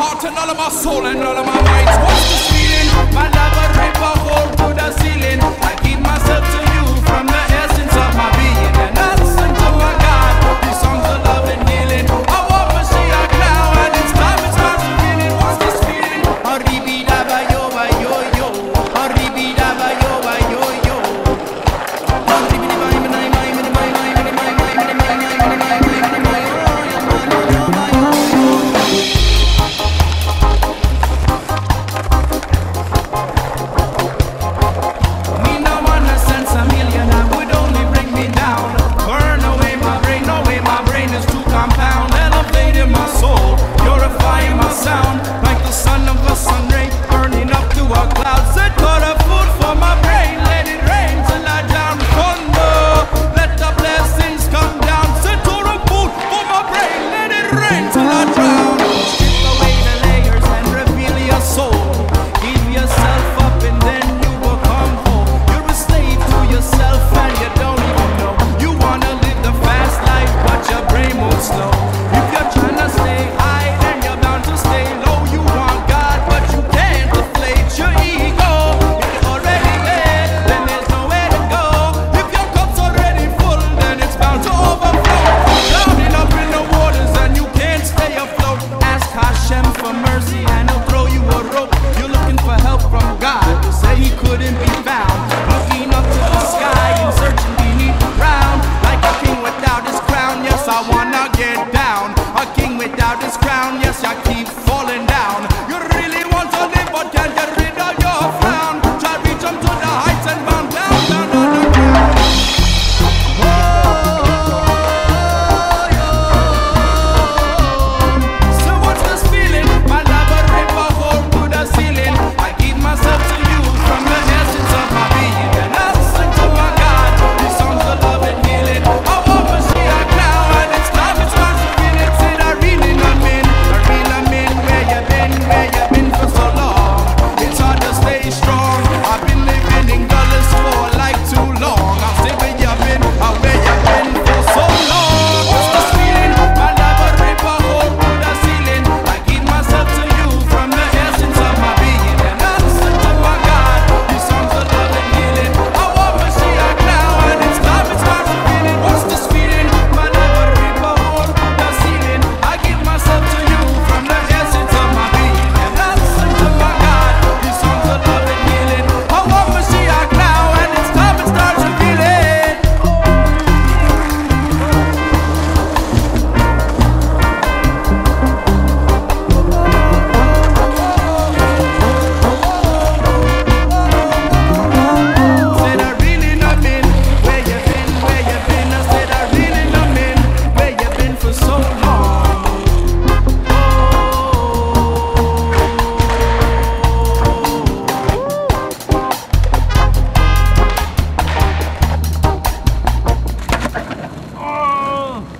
heart and all of my soul and all of my might. What's this feeling? My lover love, a hole through the ceiling. I proudest crown, yes, I keep